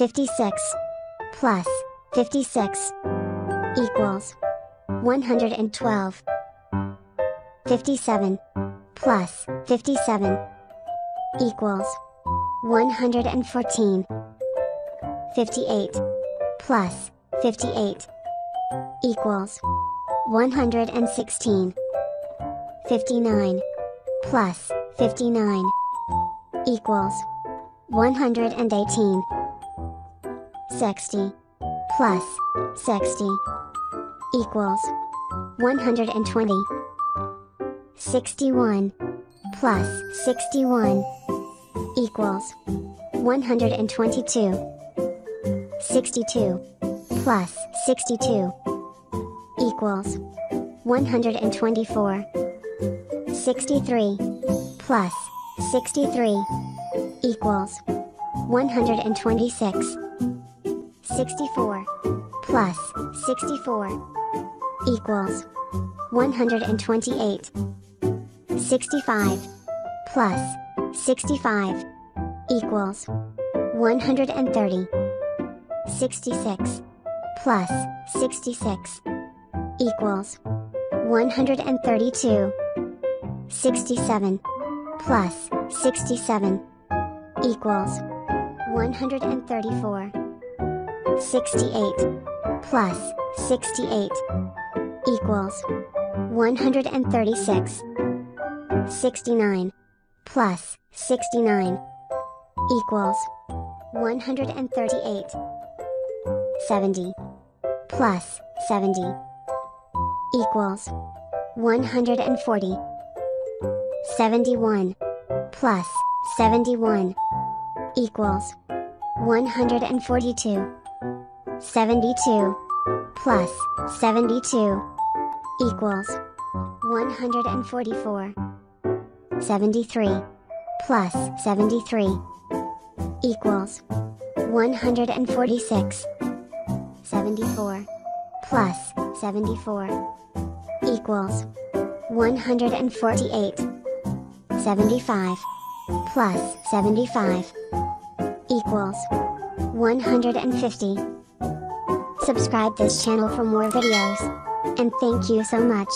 56 plus 56 equals 112. 57 plus 57 equals 114. 58 plus 58 equals 116. 59 plus 59 equals 118. 60 plus 60 equals 120. 61 plus 61 equals 122. 62 plus 62 equals 124. 63 plus 63 equals 126. 64 plus 64 equals 128. 65 plus 65 equals 130. 66 plus 66 equals 132. 67 plus 67 equals 134. 68 plus 68 equals 136. 69 plus 69 equals 138. 70 plus 70 equals 140. 71 plus 71 equals 142. 72 plus 72 equals 144. 73 plus 73 equals 146. 74 plus 74 equals 148. 75 plus 75 equals 150. Subscribe this channel for more videos. And thank you so much.